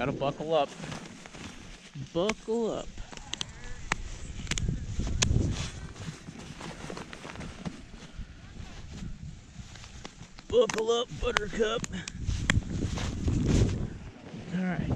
Gotta buckle up. Buckle up. Buckle up, Buttercup. All right.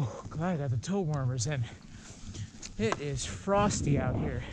Oh, glad I got the toe warmers in. It is frosty out here.